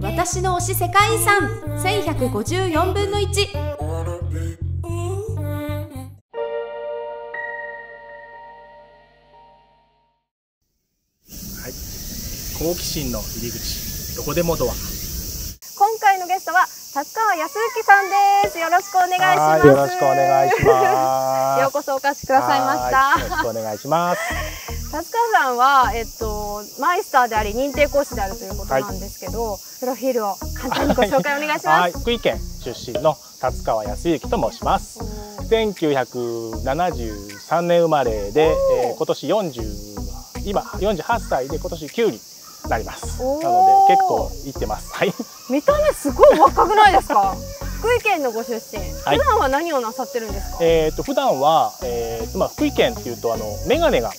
私の推し世界遺産1154分の1はい、好奇心の入り口。どこでもドア。今回のゲストは達川康之さんです。よろしくお願いします。よろしくお願いします。ようこそお越しくださいました。よろしくお願いします達川さんは、えっと、マイスターであり認定講師であるということなんですけど、プロフィールを簡単にご紹介お願いします。はい、福井県出身の達川康之と申します。1973年生まれで、えー今年40今48歳で今年9になります。なので結構行ってます。はい。見た目すごい若くないですか？福井県のご出身、はい。普段は何をなさってるんですか？えーと普段は、えーとまあ、福井県っていうとあのメガネが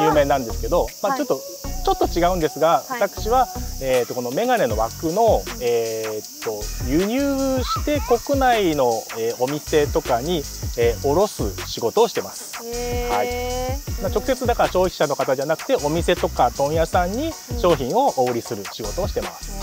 有名なんですけど、まあ、はい。ちょっと、ちょっと違うんですが、はい。私は、えー、とこのメガネの枠の、えー、と輸入して国内の、えーお店とかに、えー卸す仕事をしてます。へー。まあ直接だから消費者の方じゃなくてお店とか問屋さんに商品をお売りする仕事をしてます。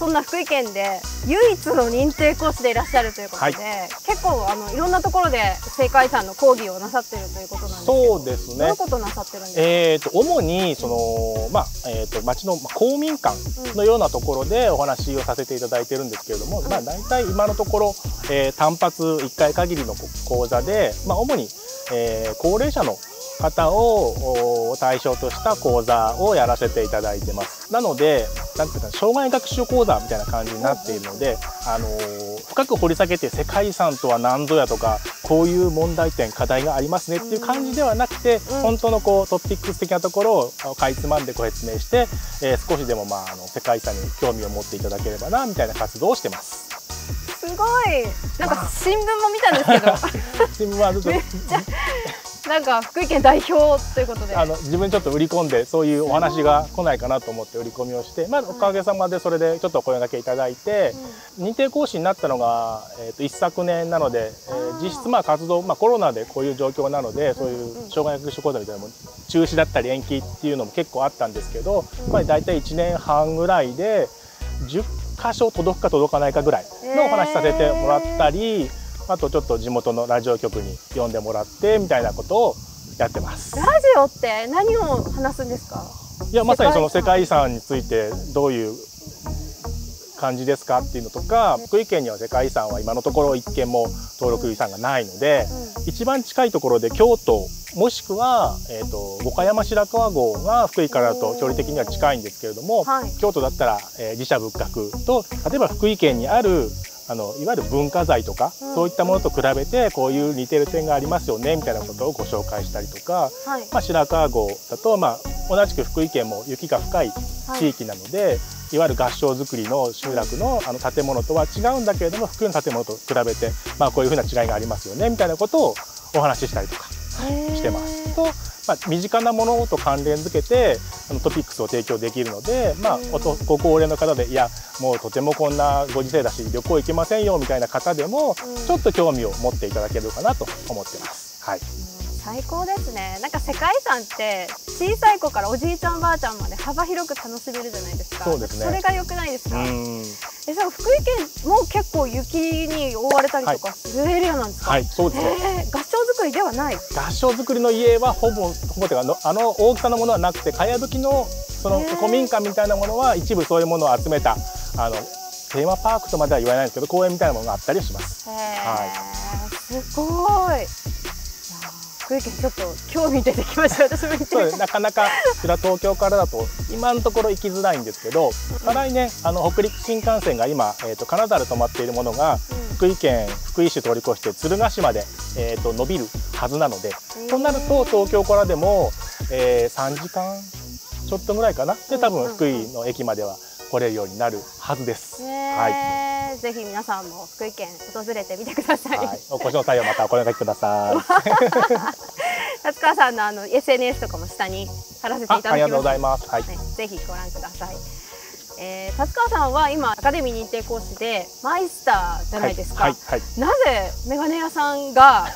はいそんな福井県で唯一の認定講師でいらっしゃるということで、はい。結構あのいろんなところで世界遺産の講義をなさってるということなんですけどそうですね。どういう。ことなさってるんですか、えー、と主にその、まあえー、と町のまあ公民館のようなところでお話をさせていただいてるんですけれども、まあ、大体今のところ、えー単発1回限りの講座で、まあ、主に、えー高齢者の方をお対象とした講座をやらせていただいてます。なので、なんていうか、障害学習講座みたいな感じになっているので、あのー深く掘り下げて世界遺産とは何ぞやとか、こういう問題点、課題がありますねっていう感じではなくて、うん本当のこうトピックス的なところをあかいつまんでご説明して、えー少しでもまああの世界遺産に興味を持っていただければなみたいな活動をしてます。すごいなんか新聞も見たんですけど 新聞はちょっと なんか福井県代表ということで。あの自分にちょっと売り込んでそういうお話が来ないかなと思って売り込みをして、まあ、おかげさまでそれでちょっとお声掛けいただいて、認定講師になったのが、えー、と一昨年なので、えー実質まあ活動、まあ、コロナでこういう状況なのでそういう障害学習講座みたいなのも中止だったり延期っていうのも結構あったんですけど、まあ、大体1年半ぐらいで10箇所届くか届かないかぐらいのお話させてもらったり、あとちょっと地元のラジオ局に呼んでもらってみたいなことをやってます。ラジオって何を話すんですか？いやまさにその世世界遺産についてどういう感じですかっていうのとか福井県には世界遺産は今のところ一件も登録遺産がないので一番近いところで京都もしくは、えー、と五箇山白川郷が福井からだと距離的には近いんですけれども、はい。京都だったら、えー自社仏閣と例えば福井県にあるあのいわゆる文化財とか、うん。そういったものと比べてこういう似てる点がありますよねみたいなことをご紹介したりとか、はい。まあ、白川郷だと、まあ、同じく福井県も雪が深い地域なので、い、わゆる合掌造りの集落のあの建物とは違うんだけれども福井の建物と比べて、まあ、こういうふうな違いがありますよねみたいなことをお話ししたりとかしてます。と、まあ、身近なものと関連づけてあのトピックスを提供できるので、まあご高齢の方でいやもうとてもこんなご時世だし旅行行けませんよみたいな方でも、うん。ちょっと興味を持っていただけるかなと思ってます。はい最高ですね。なんか世界遺産って小さい子からおじいちゃんおばあちゃんまで幅広く楽しめるじゃないですか。そうですね。それが良くないですか？うん。えそう福井県も結構雪に覆われたりとかするエリアなんですか、はい、そうですね。えー合掌造りではない。合掌造りの家はほぼほぼてかあのあの大きさのものはなくてかやぶきのその古民家みたいなものは一部そういうものを集めたあのテーマパークとまでは言わないんですけど公園みたいなものがあったりします。はすごい福井県ちょっと興味出てきました私もそなかなかこちら東京からだと今のところ行きづらいんですけど、再来年あの北陸新幹線が今、えー、と金沢で止まっているものが福井県福井市通り越して敦賀市まで、えー、と伸びるはずなので、となると東京からでも、えー3時間ちょっとぐらいかな。で多分福井の駅までは来れるようになるはずです。ねぜひ皆さんも福井県訪れてみてください、はい、お越しの際はまたお声掛けください。達川さんのあの SNS とかも下に貼らせていあただきますありがとうございます。はい。はい、ぜひご覧ください。えー、達川さんは今アカデミー認定講師でマイスターじゃないですか。はい、はい、なぜメガネ屋さんが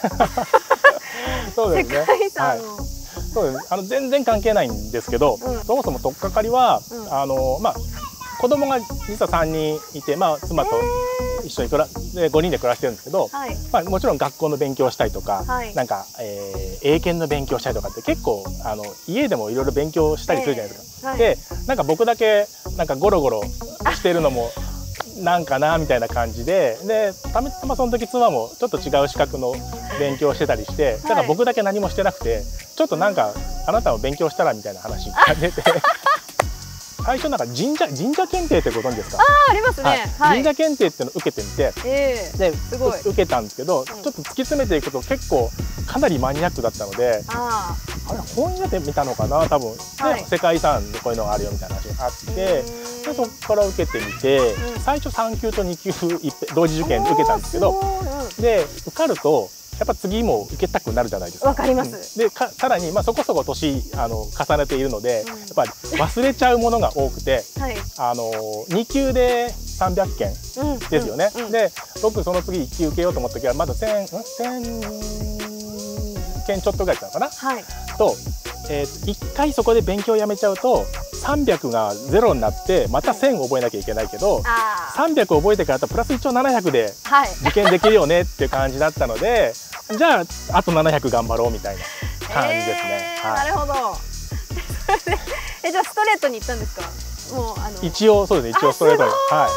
そうで世すね。界遺産を、はいそうですあの全然関係ないんですけど、うんそもそも取っかかりは、うんあのまあ子供が実は3人いて、まあ、妻と一緒に暮らで5人で暮らしてるんですけど、はい。まあ、もちろん学校の勉強をしたりとか、はい。なんか、えー英検の勉強したりとかって結構あの家でもいろいろ勉強したりするじゃないですか。はい。でなんか僕だけなんかゴロゴロしてるのもなんかなみたいな感じででたまたまその時妻もちょっと違う資格の勉強をしてたりしてだから僕だけ何もしてなくてちょっとなんかあなたも勉強したらみたいな話が出て最初なんか神社神社検定ってご存知ですか、あありますね。はい。はい、神社検定っていうのを受けてみてええ。ですごい。受けたんですけど、ちょっと突き詰めていくと結構かなりマニアックだったのでああれ本屋で見たのかな？多分、はい。で世界遺産でこういうのがあるよみたいな話があってあでそこから受けてみて、うん。最初3級と2級同時受験で受けたんですけどおーすごい。で受かるとやっぱ次も受けたくなるじゃないですか。わかります。うん。でかさらに、まあ、そこそこ年あの重ねているので、うん。やっぱり忘れちゃうものが多くてうんはい。あの2級で300件うん。ですよね。うん。うん。で僕その次1級受けようと思った時はまだ1000ん？1000件ちょっとぐらいだったのかな？はい。と、えー、1回そこで勉強やめちゃうと300がゼロになってまた1000覚えなきゃいけないけどあ300覚えてからプラス一応700で受験できるよねっていう感じだったので じゃああと700頑張ろうみたいな感じですね。えーはなるほど。えじゃあストレートに行ったんですか？もうあの。い、一応そうですね。一応ストレートに。は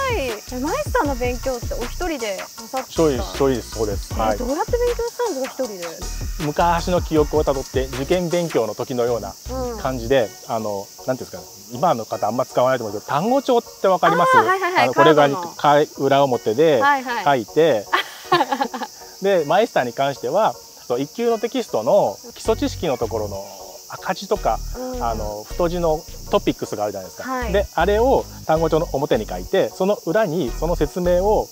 い。マイスターの勉強ってお一人でなさってた？一人です。そうです。はい。え。どうやって勉強したんですか一人で？昔の記憶をたどって受験勉強の時のようなうん。感じで、あのなんていうんですかね。今の方あんま使わないと思うんですけど単語帳ってわかります？いはいはい。あのこれが裏表ではいはい。書いて、でマイスターに関してはそう一級のテキストの基礎知識のところの赤字とか、うん。あの太字のトピックスがあるじゃないですか、はい。であれを単語帳の表に書いてその裏にその説明を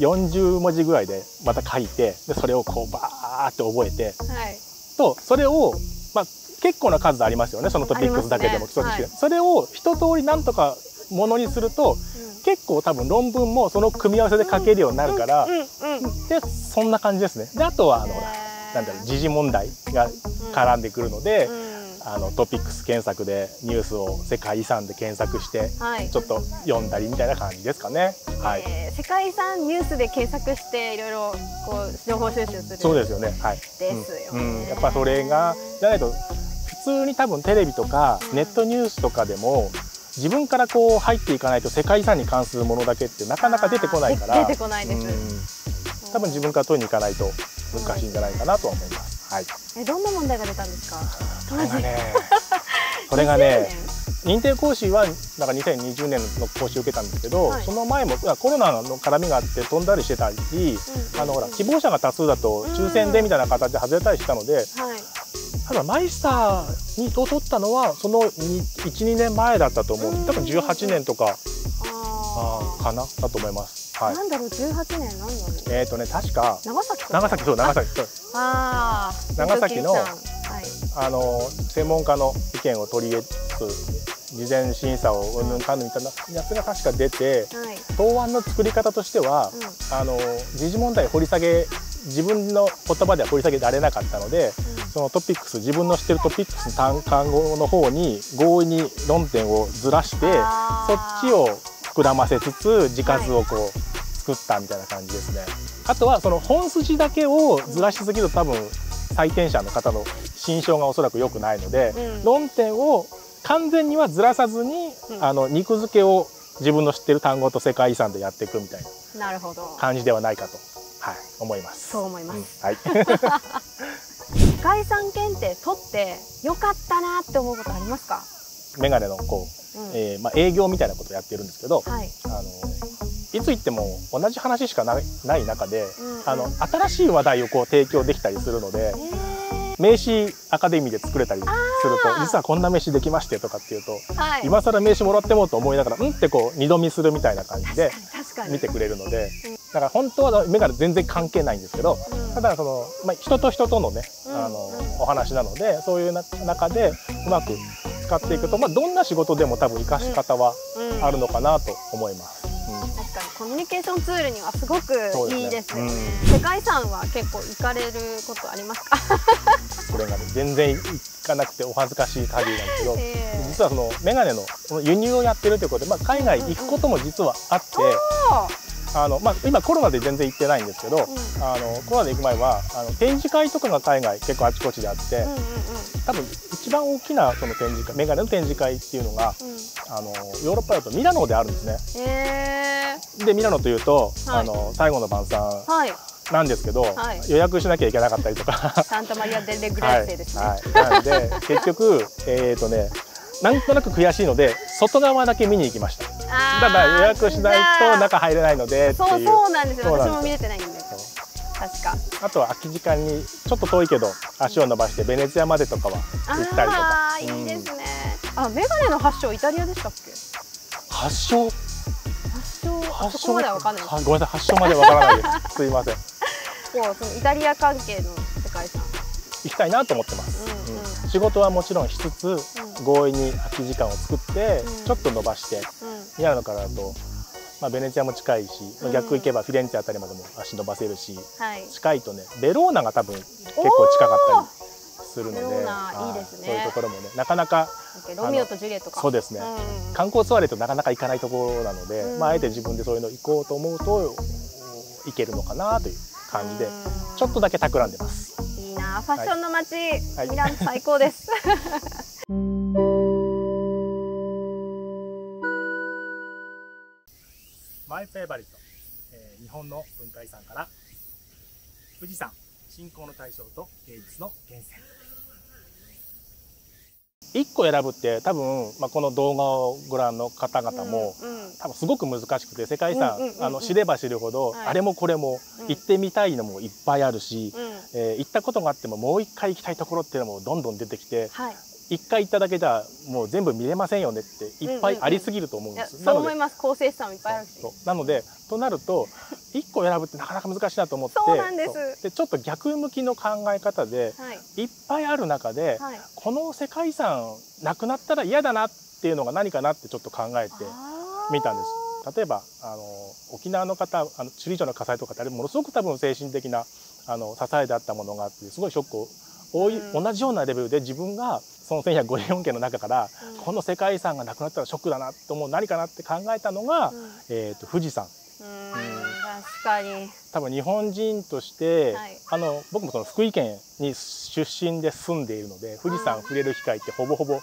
40文字ぐらいでまた書いてでそれをこうバーって覚えてはい。とそれを、まあ、結構な数ありますよねそのトピックスだけでも基礎知識で。それを一通りなんとかものにすると結構多分論文もその組み合わせで書けるようになるから、うんうんうんでそんな感じですね。であとはあのほらなんだろう時事問題が絡んでくるので、うんあのトピックス検索でニュースを世界遺産で検索してはいちょっと読んだりみたいな感じですかね。はい。えー世界遺産ニュースで検索していろいろこう情報収集するそうですよね。はい。ですよねうんうんやっぱそれがじゃないと普通に多分テレビとかうんネットニュースとかでも自分からこう入っていかないと世界遺産に関するものだけってなかなか出てこないから。出てこないですうん多分自分から取りに行かないと難しいんじゃないかなとは思います。はい。えどんな問題が出たんですか？それがね、そ れがね、20年。認定講師はなんか2020年の講習を受けたんですけど、はい。その前もあコロナの絡みがあって飛んだりしてたり、うんあのほら希望者が多数だと抽選でみたいな形で外れたりしたので、はい。ただマイスターにを取ったのはその12年前だったと思ううん多分18年とかあかな？だと思います。はい。ーなんだろう18年なんだろう。えっ、とね確か長崎長崎そう長崎そう。ああ長崎のはい。あの専門家の意見を取り入れつつ事前審査をうんぬんかんぬんみたいなやつが確か出てはい。答案の作り方としては、あの時事問題掘り下げ自分の言葉では掘り下げられなかったのでそのトピックス自分の知ってるトピックス単単語の方に強引に論点をずらしてそっちを膨らませつつ字数をこう作ったみたいな感じですね。あとはその本筋だけをずらしすぎると多分採点者の方の心象がおそらく良くないので、うん。論点を完全にはずらさずに、うん。あの肉付けを自分の知ってる単語と世界遺産でやっていくみたいな感じではないかと、はい、思います。そう思います。うん。はい。世界遺産検定取ってよかったなって思うことありますか？メガネのこう、うん。えーまあ、営業みたいなことをやってるんですけど、はい。あのいつ行っても同じ話しかないない中で、うんあの新しい話題をこう提供できたりするのでえ、名刺アカデミーで作れたりすると実はこんな名刺できましてとかっていうと、ーはい。今更名刺もらってもと思いながらうんってこう二度見するみたいな感じで見てくれるのでうんだから本当は目が全然関係ないんですけどうん。ただその、まあ、人と人とのねうんあのうん。お話なのでそういうな中でうまく使っていくと、まあ、どんな仕事でも多分活かし方はうん。あるのかなと思います。コミュニケーションツールにはすごくいいですよね。そう世界遺産は結構行かれることありますか？これがね全然行かなくてお恥ずかしい限りなんですけど、ええ。実はそのメガネの輸入をやってるということで、まあ、海外行くことも実はあって、あのまあ、今コロナで全然行ってないんですけど、あのコロナで行く前はあの展示会とかが海外結構あちこちであって、うんうんうん。多分一番大きなその展示会メガネの展示会っていうのがうん。あのヨーロッパだとミラノであるんですね。えでミラノというと、はい。あの最後の晩餐ー、はい。なんですけど、はい。予約しなきゃいけなかったりとか。サンタマリア・デ・レグはいラッセですね、はい、なので結局えっ、とねなんとなく悔しいので外側だけ見に行きました。ただ予約しないじと中入れないのでっていう。そうそうなんですよ。私も見れてないんで確か。あとは空き時間にちょっと遠いけど足を伸ばしてベネツィアまでとかは行ったりとか。あーいいですね、あメガネの発祥イタリアでしたっけ？発祥？発祥？あ発そこまでは分かんないごめんなさい。発祥までわからないです。すいません。こうそのイタリア関係の世界遺産。行きたいなと思ってます、うんうんうん仕事はもちろんしつつ、強引に空き時間を作って、うん。ちょっと伸ばしてうん。ミラノからだと、まあ、ベネチアも近いし、うん。逆行けばフィレンツェあたりまでも足伸ばせるしはい。近いとねベローナが多分結構近かったりするのでそういうところもねなかなかロミオとジュリエットか。そうですね、うん観光ツアーでとなかなか行かないところなので、うん。まあ、あえて自分でそういうの行こうと思うと行けるのかなという感じでうん。ちょっとだけ企んでます。な。ファッションの街、はい。ミラノ最高です。マイフェイバリット、えー日本の文化遺産から富士山信仰の対象と芸術の源泉1個選ぶって多分、まあ、この動画をご覧の方々も、うんうん。多分すごく難しくて世界遺産、うんうんうんうん。あの知れば知るほど、はい。あれもこれもうん。行ってみたいのもいっぱいあるし、うん。えー行ったことがあってももう一回行きたいところっていうのもどんどん出てきてはい一回行っただけじゃもう全部見れませんよねっていっぱいありすぎると思うんです。そう思います。構成資産もいっぱいあるし。なのでとなると1個選ぶってなかなか難しいなと思ってそうなんです。でちょっと逆向きの考え方ではい。いっぱいある中で、はい。この世界遺産なくなったら嫌だなっていうのが何かなってちょっと考えてみたんです。例えばあの沖縄の方あの首里城の火災とかってあれものすごく多分精神的なあの支えであったものがあってすごいショックを同じようなレベルで自分がその1154件の中から、うん。この世界遺産がなくなったらショックだなと思う何かなって考えたのが、うん。えー、と富士山。うん確かに。多分日本人として、はい。あの僕もその福井県に出身で住んでいるので富士山触れる機会ってほぼほぼ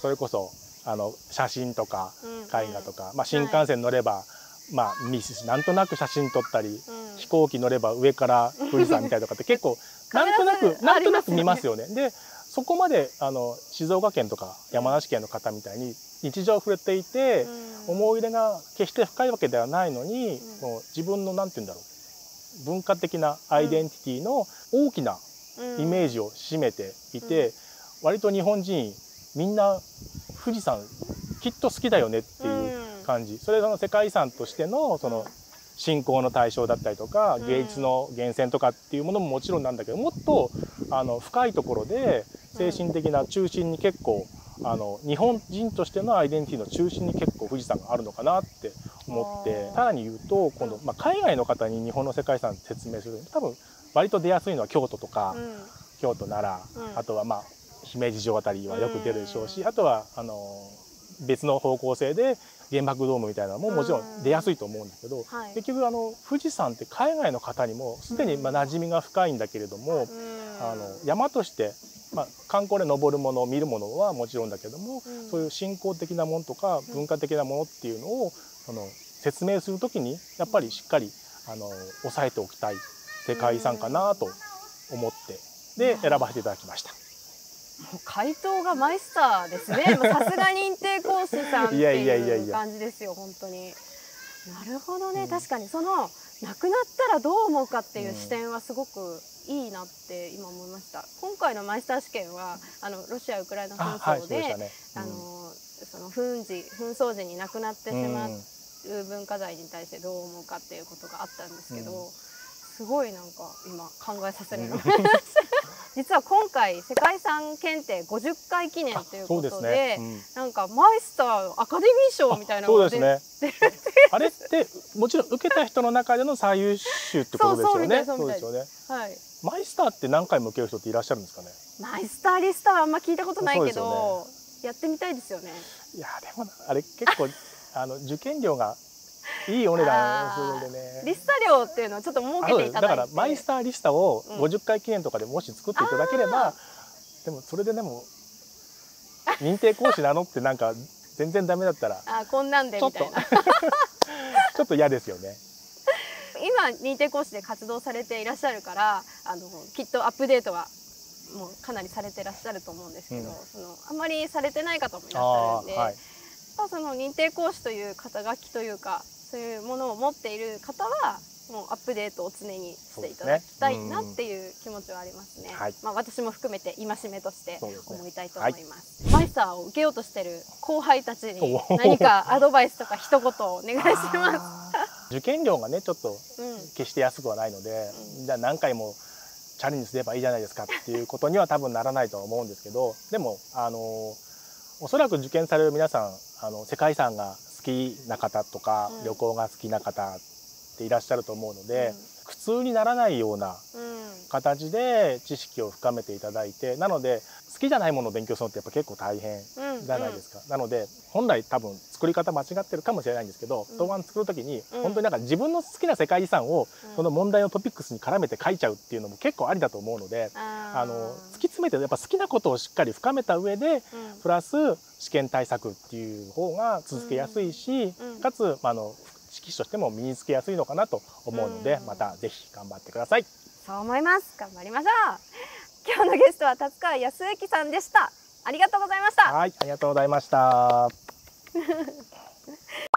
それこそあの写真とかうん絵画とか、まあ、新幹線乗れば、まあ、見なんとなく写真撮ったり、うん。飛行機乗れば上から富士山見たりとかって結構なんとなくなんとなく見ますよね。でそこまであの静岡県とか山梨県の方みたいに日常触れていて、うん。思い入れが決して深いわけではないのに、うん。もう自分のなんて言うんだろう。文化的なアイデンティティの大きなイメージを占めていて、割と日本人みんな富士山きっと好きだよねっていう感じ、それが世界遺産としてのその信仰の対象だったりとか、うん。芸術の源泉とかっていうものももちろんなんだけどもっとあの深いところで精神的な中心に結構、あの日本人としてのアイデンティティの中心に結構富士山があるのかなって思ってさらに言うと今度、まあ、海外の方に日本の世界遺産説明する多分割と出やすいのは京都とか、うん。京都奈良、うん。あとはまあ姫路城あたりはよく出るでしょうし、うん。あとはあの別の方向性で原爆ドームみたいなのももちろん出やすいと思うんだけど、はい。結局あの富士山って海外の方にもすでにまあ馴染みが深いんだけれども、うん。あの山として、まあ、観光で登るもの見るものはもちろんだけども、うん。そういう信仰的なものとか文化的なものっていうのを、その説明するときにやっぱりしっかりあの押さえておきたい世界遺産かなと思ってで選ばせていただきました。回答がマイスターですね。さすが認定講師さんっていうや感じですよ本当に。なるほどね、うん確かにその亡くなったらどう思うかっていううん視点はすごくいいなって今思いました。今回のマイスター試験はあのロシアウクライナ紛あはい争で。あのその紛時紛争時に亡くなってしまう文化財に対してどう思うかっていうことがあったんですけど、うんすごいなんか今考えさせられまし実は今回世界遺産検定50回記念ということでね、うんなんかマイスターアカデミー賞みたいなのがですね。あれってもちろん受けた人の中での最優秀ってことですよね。そうですよね。はいマイスターって何回も受ける人っていらっしゃるんですかね？マイスターリスターはあんま聞いたことないけど、やってみたいですよねいやでもなあれ結構あの受験料がいいお値段するんでね。リスタ料っていうのをちょっと設あそうですだけていただいてからマイスターリスタをうん50回記念とかでもし作っていただければ、でもそれででも認定講師なのってなんか全然ダメだったらあこんなんでちょっとみたいな ちょっと嫌ですよね。今認定講師で活動されていらっしゃるからあのきっとアップデートはもうかなりされてらっしゃると思うんですけど、うんそのあんまりされてない方もいらっしゃるんで、はい。まあその認定講師という肩書きというかそういうものを持っている方はもうアップデートを常にしていただきたいなっていう気持ちはありますね。はいまあ私も含めて戒めとして思いたいと思います。マイスターを受けようとしてる後輩たちに何かアドバイスとか一言お願いしま 受験料がねちょっと。決して安くはないので、うんじゃあ何回もチャレンジすればいいじゃないですかっていうことには多分ならないとは思うんですけどでもあのおそらく受験される皆さんあの世界遺産が好きな方とか、うん。旅行が好きな方っていらっしゃると思うので、苦痛にならないようなうん。形で知識を深めていただいてなので好きじゃないものを勉強するのってやっぱ結構大変うん。じゃないですか、なので本来多分作り方間違ってるかもしれないんですけど、うん。答案作る時にうん。本当になんか自分の好きな世界遺産をうん。その問題のトピックスに絡めて書いちゃうっていうのも結構ありだと思うので、あの突き詰めてやっぱ好きなことをしっかり深めた上でうん。プラス試験対策っていう方が続けやすいし、うん。かつまああの識士としても身につけやすいのかなと思うので、うんまたぜひ頑張ってください。そう思います。頑張りましょう。今日のゲストは達川康之さんでした。ありがとうございました。はい、ありがとうございました。